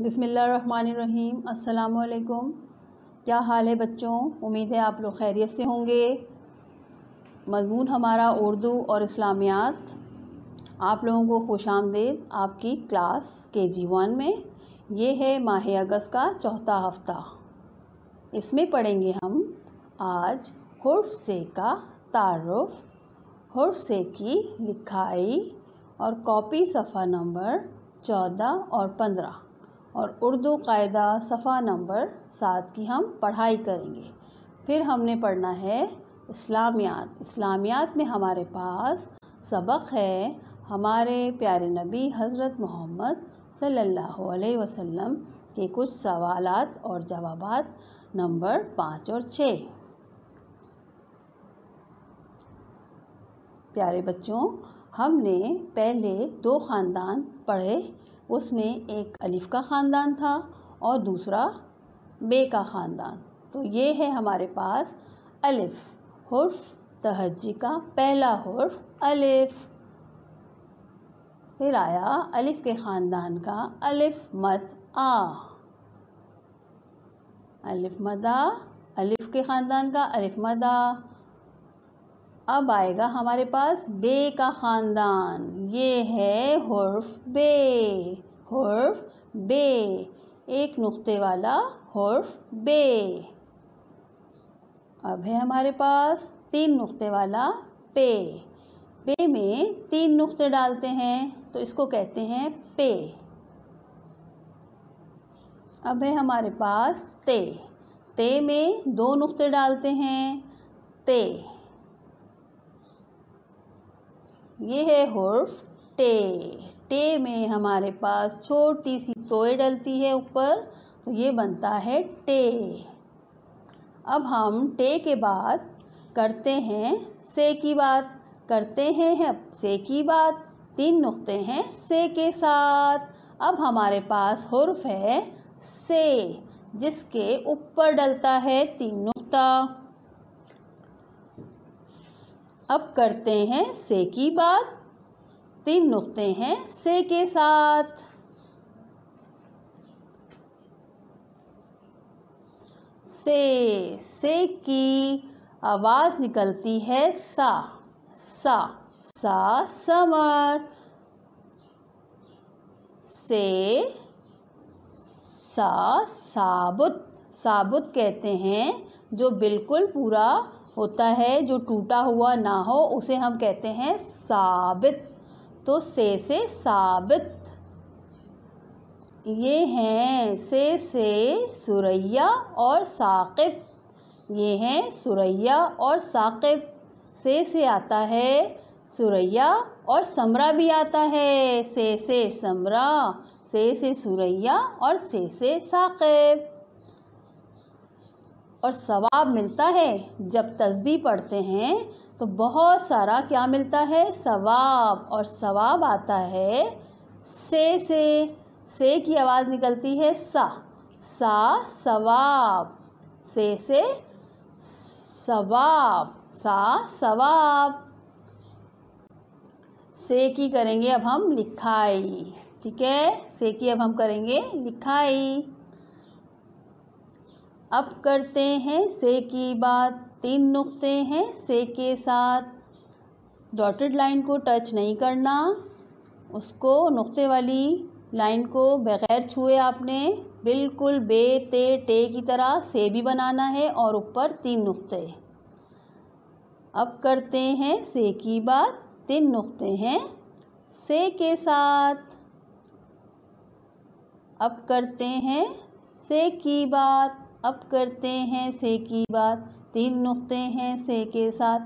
बिसमीम असलकुम क्या हाल है बच्चों? उम्मीद है आप लोग खैरियत से होंगे। मजमून हमारा उर्दू और इस्लामियात। आप लोगों को खुश आमदेद आपकी क्लास के जी वन में। ये है माह अगस्त का चौथा हफ़्ता। इसमें पढ़ेंगे हम आज हर्फ से का तारफ़, हर्फ से की लिखाई और कॉपी सफ़ा नंबर चौदह और पंद्रह। और उर्दू कायदा सफ़ा नंबर सात की हम पढ़ाई करेंगे। फिर हमने पढ़ना है इस्लामियात। इस्लामियात में हमारे पास सबक है। हमारे प्यारे नबी हज़रत मोहम्मद सल्लल्लाहु अलैहि वसल्लम के कुछ सवालात और जवाबात नंबर पाँच और छः। प्यारे बच्चों, हमने पहले दो ख़ानदान पढ़े उसमें एक अलिफ़ का ख़ानदान था और दूसरा बे का ख़ानदान। तो ये है हमारे पास अलिफ़, हर्फ तहजी का पहला हर्फ अलिफ़। फिर आया अलिफ़ के ख़ानदान का अलिफ़ मत आ। अलिफ़ मदा अलिफ़ के ख़ानदान का अलिफ़ मदा अब आएगा हमारे पास बे का ख़ानदान। ये है हर्फ बे। हुर्फ बे। एक नुक्ते वाला हर्फ बे। अब है हमारे पास तीन नुक्ते वाला पे। पे में तीन नुक्ते डालते हैं तो इसको कहते हैं पे। अब है हमारे पास ते। ते में दो नुक्ते डालते हैं, ते। ये है हर्फ टे। टे में हमारे पास छोटी सी तोय डलती है ऊपर तो ये बनता है टे। अब हम टे के बाद करते हैं से की बात। करते हैं अब से की बात। तीन नुक्ते हैं से के साथ। अब हमारे पास हर्फ है से, जिसके ऊपर डलता है तीन नुक्ता। अब करते हैं से की बात। तीन नुक्ते हैं, से के साथ। से से की आवाज़ निकलती है सा सा सा, समर। से, सा, साबुत साबुत कहते हैं, जो बिल्कुल पूरा होता है, जो टूटा हुआ ना हो, उसे हम कहते हैं साबित। तो से से साबित। ये हैं से से सुरैया और साकिब। ये हैं सुरैया और साकिब। से से आता है, सुरैया और समरा भी आता है। से से समरा, से से सुरैया और से से साकिब। और सवाब मिलता है। जब तस्बी पढ़ते हैं तो बहुत सारा क्या मिलता है? सवाब। और सवाब आता है, से से। से की आवाज़ निकलती है सा। सा, सवाब। से से, सवाब। सा, सवाब। से की करेंगे अब हम लिखाई। ठीक है? से की अब हम करेंगे लिखाई। अब करते हैं से की बात, तीन नुक्ते हैं से के साथ। डॉटेड लाइन को टच नहीं करना, उसको नुक्ते वाली लाइन को बग़ैर छुए आपने बिल्कुल बे ते टे की तरह से भी बनाना है और ऊपर तीन नुक्ते। अब करते हैं से की बात, तीन नुक्ते हैं से के साथ। अब करते हैं से की बात अब करते हैं से की बात, तीन नुक्ते हैं से के साथ।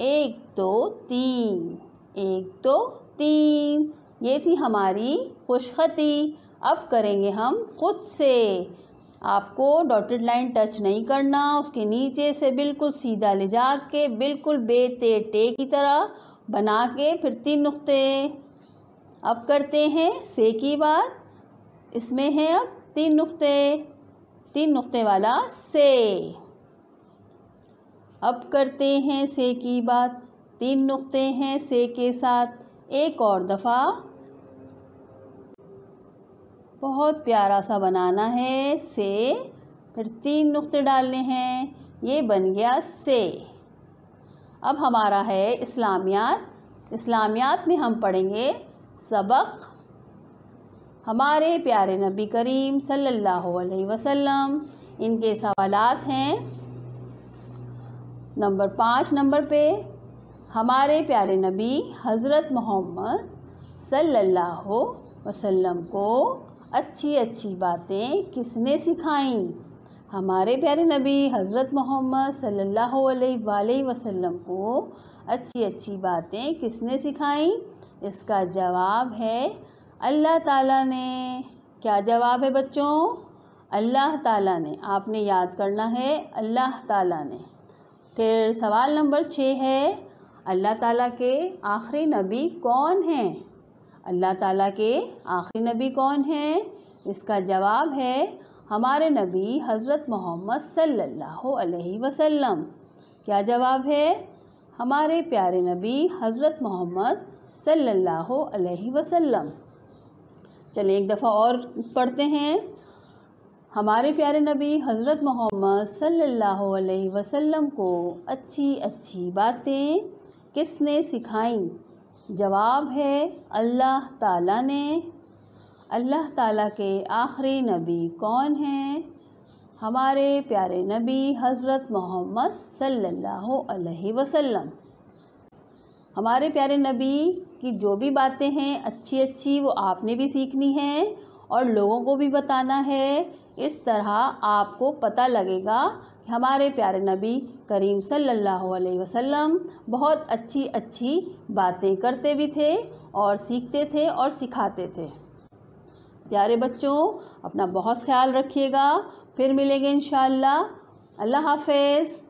एक दो तीन, एक दो तीन, ये थी हमारी खुशखती। अब करेंगे हम खुद से। आपको डॉटेड लाइन टच नहीं करना, उसके नीचे से बिल्कुल सीधा ले जा के बिल्कुल बेते टे की तरह बना के फिर तीन नुक्ते। अब करते हैं से की बात। इसमें है अब तीन नुक्ते तीन नुक्ते वाला से। अब करते हैं से की बात। तीन नुक्ते हैं से के साथ। एक और दफ़ा। बहुत प्यारा सा बनाना है से। फिर तीन नुक्ते डालने हैं। ये बन गया से। अब हमारा है इस्लामियात। इस्लामियात में हम पढ़ेंगे सबक। हमारे प्यारे नबी करीम सल्लल्लाहु अलैहि वसल्लम, इनके सवालात हैं। नंबर पाँच नंबर पे, हमारे प्यारे नबी हज़रत मोहम्मद सल्लल्लाहु वसल्लम को अच्छी अच्छी बातें किसने सिखाई? हमारे प्यारे नबी हज़रत मोहम्मद सल्लल्लाहु अलैहि वसल्लम को अच्छी अच्छी बातें किसने सिखाई? इसका जवाब है अल्लाह ताला ने, क्या जवाब है बच्चों? अल्लाह ताला ने। आपने याद करना है, अल्लाह ताला ने। फिर सवाल नंबर छः है, अल्लाह ताला के आखिरी नबी कौन हैं? अल्लाह ताला के आखिरी नबी कौन हैं? इसका जवाब है, हमारे नबी हज़रत मोहम्मद सल्लल्लाहु अलैहि वसल्लम। क्या जवाब है? हमारे प्यारे नबी हज़रत मोहम्मद सल्लल्लाहु अलैहि वसल्लम। चलिए एक दफ़ा और पढ़ते हैं। हमारे प्यारे नबी हज़रत मोहम्मद सल्लल्लाहु अलैहि वसल्लम को अच्छी अच्छी बातें किसने सिखाई? जवाब है अल्लाह ताला ने। अल्लाह ताला के आखिरी नबी कौन हैं? हमारे प्यारे नबी हज़रत मोहम्मद सल्लल्लाहु अलैहि वसल्लम। हमारे प्यारे नबी की जो भी बातें हैं अच्छी अच्छी वो आपने भी सीखनी है और लोगों को भी बताना है। इस तरह आपको पता लगेगा कि हमारे प्यारे नबी करीम सल्लल्लाहु अलैहि वसल्लम बहुत अच्छी अच्छी बातें करते भी थे और सीखते थे और सिखाते थे। प्यारे बच्चों, अपना बहुत ख्याल रखिएगा। फिर मिलेंगे इन अल्लाह हाफिज़।